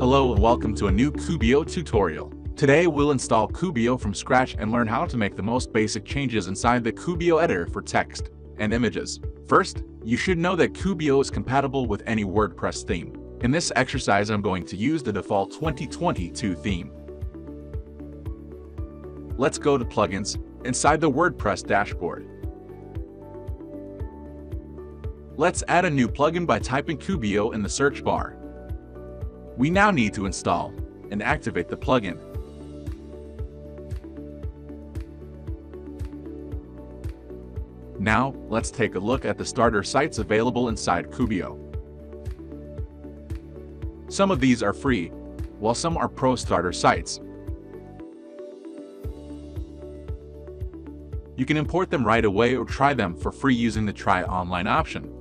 Hello and welcome to a new Kubio tutorial. Today we'll install Kubio from scratch and learn how to make the most basic changes inside the Kubio editor for text and images. First, you should know that Kubio is compatible with any WordPress theme. In this exercise I'm going to use the default 2022 theme. Let's go to Plugins, inside the WordPress dashboard. Let's add a new plugin by typing Kubio in the search bar. We now need to install and activate the plugin. Now, let's take a look at the starter sites available inside Kubio. Some of these are free, while some are pro starter sites. You can import them right away or try them for free using the Try Online option.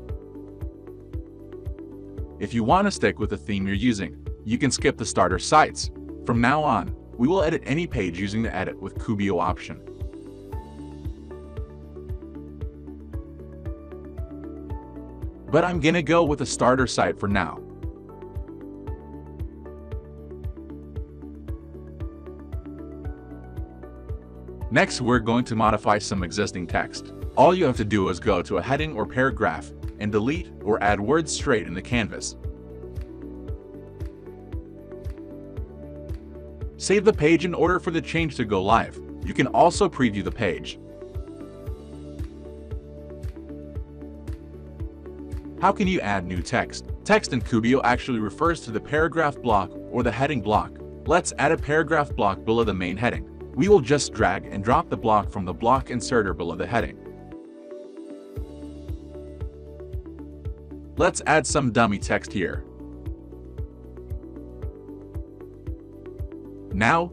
If you want to stick with the theme you're using, you can skip the starter sites. From now on, we will edit any page using the Edit with Kubio option. But I'm gonna go with a starter site for now. Next, we're going to modify some existing text. All you have to do is go to a heading or paragraph and delete or add words straight in the canvas. Save the page in order for the change to go live. You can also preview the page. How can you add new text? Text in Kubio actually refers to the paragraph block or the heading block. Let's add a paragraph block below the main heading. We will just drag and drop the block from the block inserter below the heading. Let's add some dummy text here. Now,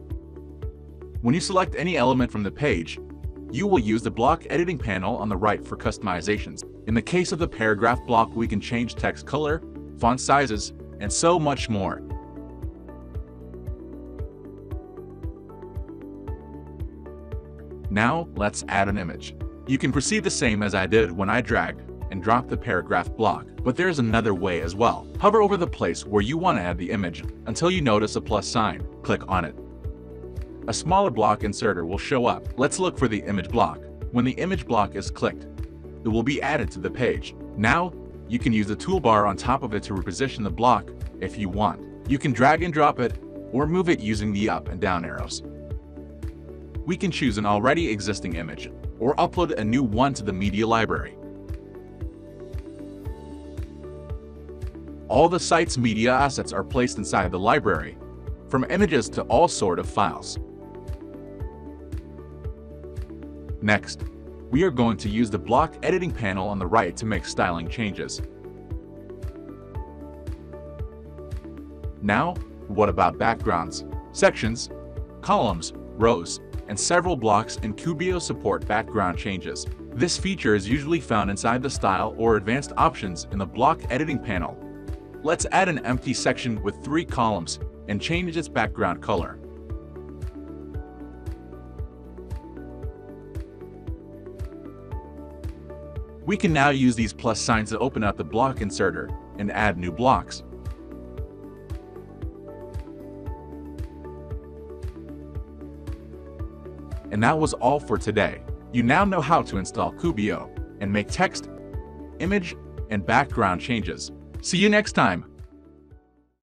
when you select any element from the page, you will use the block editing panel on the right for customizations. In the case of the paragraph block, we can change text color, font sizes, and so much more. Now, let's add an image. You can proceed the same as I did when I dragged and drop the paragraph block, but there's another way as well. Hover over the place where you want to add the image until you notice a plus sign. Click on it. A smaller block inserter will show up. Let's look for the image block. When the image block is clicked, it will be added to the page. Now, you can use the toolbar on top of it to reposition the block if you want. You can drag and drop it or move it using the up and down arrows. We can choose an already existing image or upload a new one to the media library. All the site's media assets are placed inside the library, from images to all sort of files. Next, we are going to use the block editing panel on the right to make styling changes. Now, what about backgrounds, sections, columns, rows, and several blocks in Kubio support background changes. This feature is usually found inside the Style or Advanced options in the block editing panel. Let's add an empty section with three columns and change its background color. We can now use these plus signs to open up the block inserter and add new blocks. And that was all for today. You now know how to install Kubio and make text, image, and background changes. See you next time.